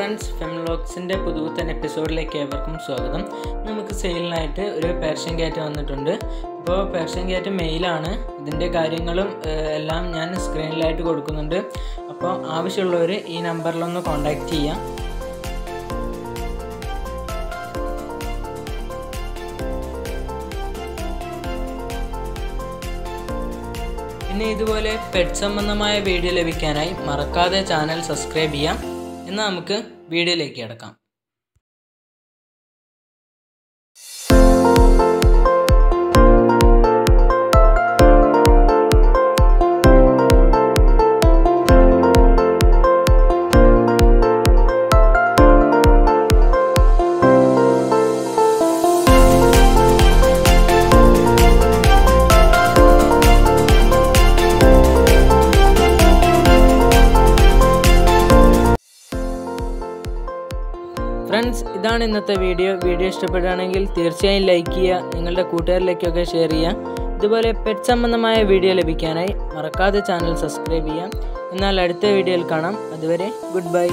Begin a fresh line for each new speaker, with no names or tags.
വ്ളോഗ്സിന്റെ പുതുപുത്തൻ എപ്പിസോഡിലേക്ക് ഏവർക്കും സ്വാഗതം. നമുക്ക് സെയിലിനായിട്ട് ഒരു പേർഷ്യൻ ക്യാറ്റ് വന്നിട്ടുണ്ട്. ഇപ്പോൾ പേർഷ്യൻ ക്യാറ്റ് മെയിലാണ് ഇതിന്റെ കാര്യങ്ങളും എല്ലാം ഞാൻ സ്ക്രീനിലായിട്ട് കൊടുക്കുന്നുണ്ട്. അപ്പോൾ ആവശ്യമുള്ളവർ ഈ നമ്പറിലൊന്ന് കോൺടാക്റ്റ് ചെയ്യാം. പിന്നെ ഇതുപോലെ പെറ്റ് സംബന്ധമായ വീഡിയോ ലഭിക്കാനായി മറക്കാതെ ചാനൽ സബ്സ്ക്രൈബ് ചെയ്യാം. എന്നാൽ നമുക്ക് വീഡിയോയിലേക്ക് കിടക്കാം. ഫ്രണ്ട്സ് ഇതാണ് ഇന്നത്തെ വീഡിയോ വീഡിയോ ഇഷ്ടപ്പെടുകയാണെങ്കിൽ തീർച്ചയായും ലൈക്ക് ചെയ്യുക നിങ്ങളുടെ കൂട്ടുകാരിലേക്കൊക്കെ ഷെയർ ചെയ്യുക. ഇതുപോലെ പെറ്റ് സംബന്ധമായ വീഡിയോ ലഭിക്കാനായി മറക്കാതെ ചാനൽ സബ്സ്ക്രൈബ് ചെയ്യാം എന്നാൽ അടുത്ത വീഡിയോയിൽ കാണാം. അതുവരെ ഗുഡ് ബൈ